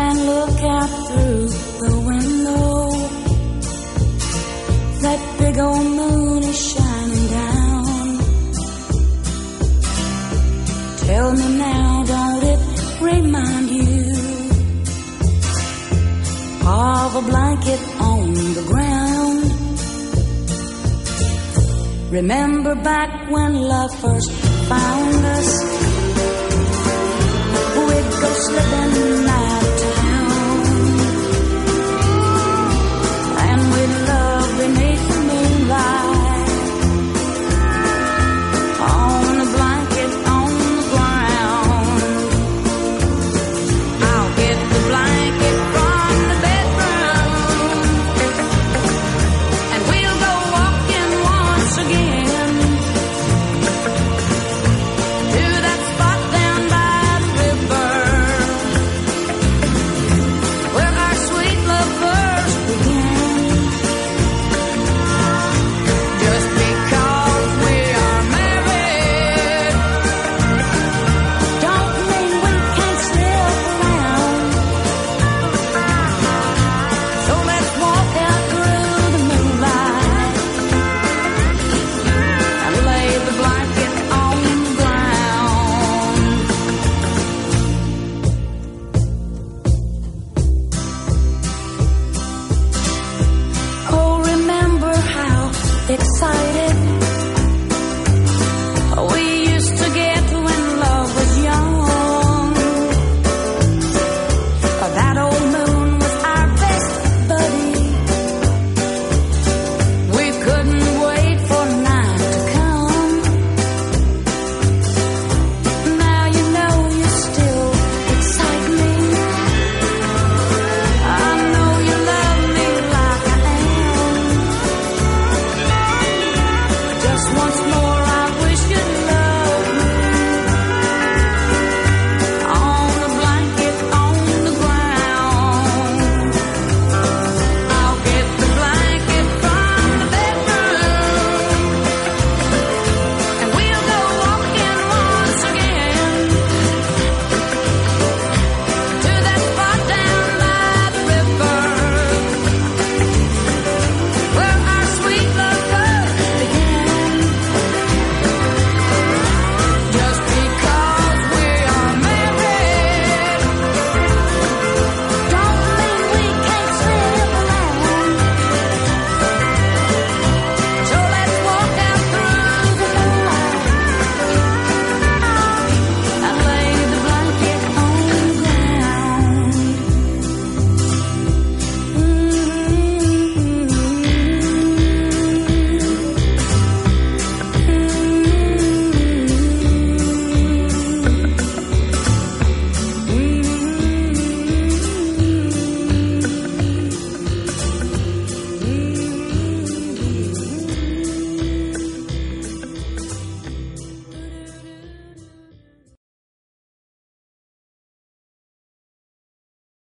And look out through the window. That big old moon is shining down. Tell me now, don't it remind you of a blanket on the ground? Remember back when love first found us.